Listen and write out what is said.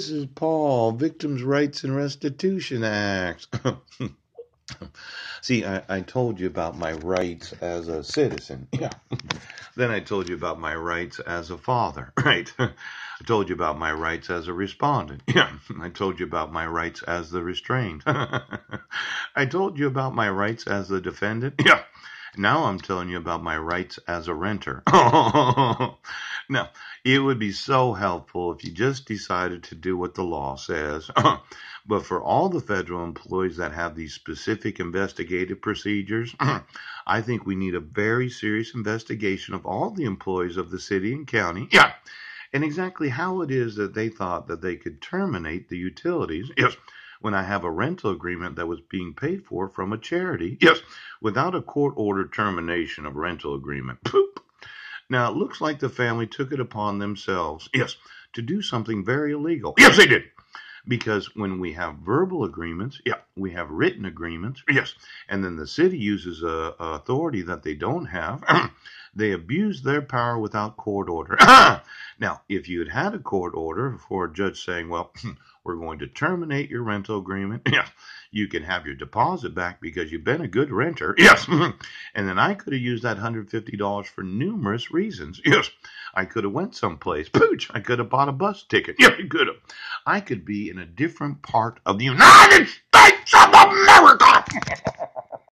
This is Paul, Victims' Rights and Restitution Act. See, I, I told you about my rights as a citizen. Yeah. Then I told you about my rights as a father. Right. I told you about my rights as a respondent. Yeah. I told you about my rights as the restrained. I told you about my rights as the defendant. Yeah. Now I'm telling you about my rights as a renter. now, it would be so helpful if you just decided to do what the law says. but for all the federal employees that have these specific investigative procedures, I think we need a very serious investigation of all the employees of the city and county. Yeah. And exactly how it is that they thought that they could terminate the utilities. Yes when I have a rental agreement that was being paid for from a charity. Yes, without a court ordered termination of rental agreement. Poop. Now, it looks like the family took it upon themselves, yes, to do something very illegal. Yes, they did. Because when we have verbal agreements, yeah, we have written agreements, yes, and then the city uses a, a authority that they don't have, they abuse their power without court order. now, if you had had a court order for a judge saying, well, we're going to terminate your rental agreement. Yes. You can have your deposit back because you've been a good renter. Yes. and then I could have used that $150 for numerous reasons. Yes. I could have went someplace. Pooch. I could have bought a bus ticket. Yeah, I could have. I could be in a different part of the United States of America.